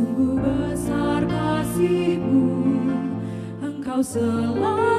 Sungguh besar kasihmu Engkau selalu